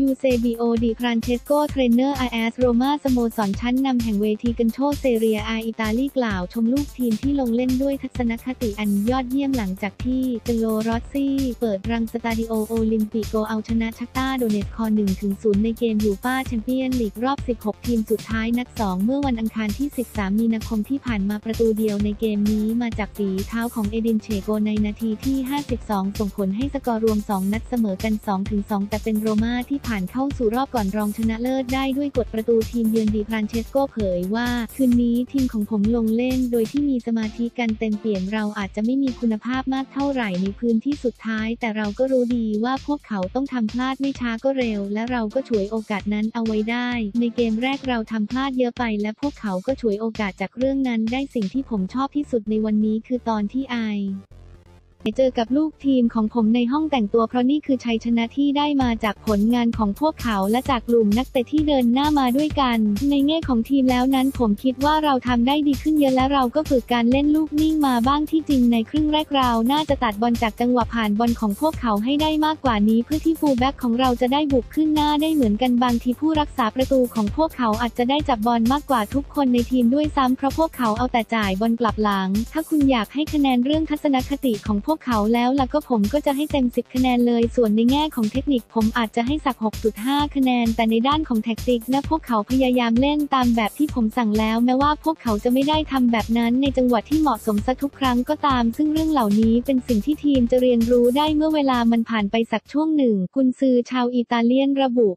ยูเซบิโอดิฟรานเชสโกเทรนเนอร์เอเอสโรมาสโมสรชั้นนำแห่งเวทีกัลโช่เซเรียอาอิตาลีกล่าวชมลูกทีมที่ลงเล่นด้วยทัศนคติอันยอดเยี่ยมหลังจากที่จัลโลรอสซี่ เปิดรังสตาดิโอโอลิมปิโกเอาชนะชัคตาร์โดเนตส์ค1-0ในเกมยูฟ่าแชมเปี้ยนลีกรอบ 16 ทีมสุดท้ายนัด2เมื่อวันอังคารที่ 13 มีนาคมที่ผ่านมาประตูเดียวในเกมนี้มาจากฝีเท้าของเอดินเชโกในนาทีที่ 52 ส่งผลให้สกอร์รวม 2 นัดเสมอกัน2-2แต่เป็นโรม่าที่ผ่านเข้าสู่รอบก่อนรองชนะเลิศได้ด้วยกฎประตูทีมเยือนดีฟรานเชสโกเผยว่า คืนนี้ทีมของผมลงเล่นโดยที่มีสมาธิกันเต็มเปลี่ยนเราอาจจะไม่มีคุณภาพมากเท่าไหร่ในพื้นที่สุดท้าย แต่เราก็รู้ดีว่าพวกเขาต้องทำพลาดไม่ช้าก็เร็ว และเราก็ฉวยโอกาสนั้นเอาไว้ได้ ในเกมแรกเราทำพลาดเยอะไป และพวกเขาก็ฉวยโอกาสจากเรื่องนั้นได้สิ่งที่ผมชอบที่สุดในวันนี้คือตอนที่ไอ เจอกับลูกทีมของผมในห้องแต่งตัวเพราะนี่คือชัยชนะที่ได้มาจากผลงานของพวกเขาและจากกลุ่มนักเตะที่เดินหน้ามาด้วยกัน ในแง่ของทีมแล้วนั้นผมคิดว่าเราทำได้ดีขึ้นเยอะและเราก็ฝึกการเล่นลูกนิ่งมาบ้างที่จริงในครึ่งแรกเรา น่าจะตัดบอลจากจังหวะผ่านบอลของพวกเขาให้ได้มากกว่านี้ เพื่อที่ฟูลแบ็กของเราจะได้บุกขึ้นหน้าได้เหมือนกันบางทีผู้รักษาประตูของพวกเขาอาจจะได้จับบอลมากกว่าทุกคนในทีมด้วยซ้ำเพราะพวกเขาเอาแต่จ่ายบอลกลับหลัง ถ้าคุณอยากให้คะแนนเรื่องทัศนคติของพวกเขาแล้วล่ะก็ผมก็จะให้เต็ม 10 คะแนนเลย ส่วนในแง่ของเทคนิคผมอาจจะให้สัก 6.5 คะแนน แต่ในด้านของแท็กติกนะพวกเขาพยายามเล่นตามแบบที่ผมสั่งแล้ว แม้ว่าพวกเขาจะไม่ได้ทำแบบนั้นในจังหวะที่เหมาะสมสักทุกครั้งก็ตาม ซึ่งเรื่องเหล่านี้เป็นสิ่งที่ทีมจะเรียนรู้ได้เมื่อเวลามันผ่านไปสักช่วงหนึ่ง กุนซือชาวอิตาเลียนระบุ